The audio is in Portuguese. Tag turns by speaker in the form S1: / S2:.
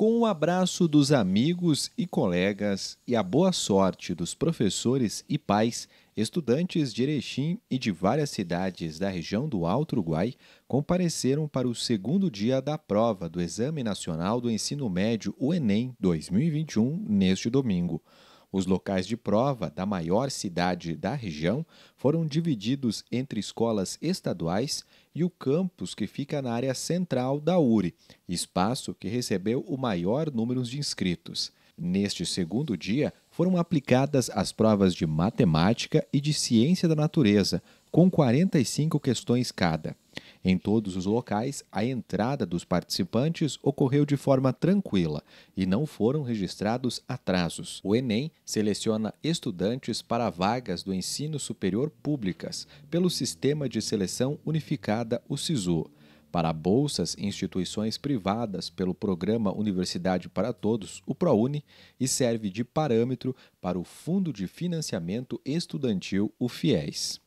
S1: Com o abraço dos amigos e colegas e a boa sorte dos professores e pais, estudantes de Erechim e de várias cidades da região do Alto Uruguai compareceram para o segundo dia da prova do Exame Nacional do Ensino Médio, o Enem 2021, neste domingo. Os locais de prova da maior cidade da região foram divididos entre escolas estaduais e o campus que fica na área central da URI, espaço que recebeu o maior número de inscritos. Neste segundo dia, foram aplicadas as provas de matemática e de ciência da natureza, com 45 questões cada. Em todos os locais, a entrada dos participantes ocorreu de forma tranquila e não foram registrados atrasos. O Enem seleciona estudantes para vagas do ensino superior públicas pelo Sistema de Seleção Unificada, o SISU para bolsas em instituições privadas pelo programa Universidade para Todos, o ProUni, e serve de parâmetro para o Fundo de Financiamento Estudantil, o FIES.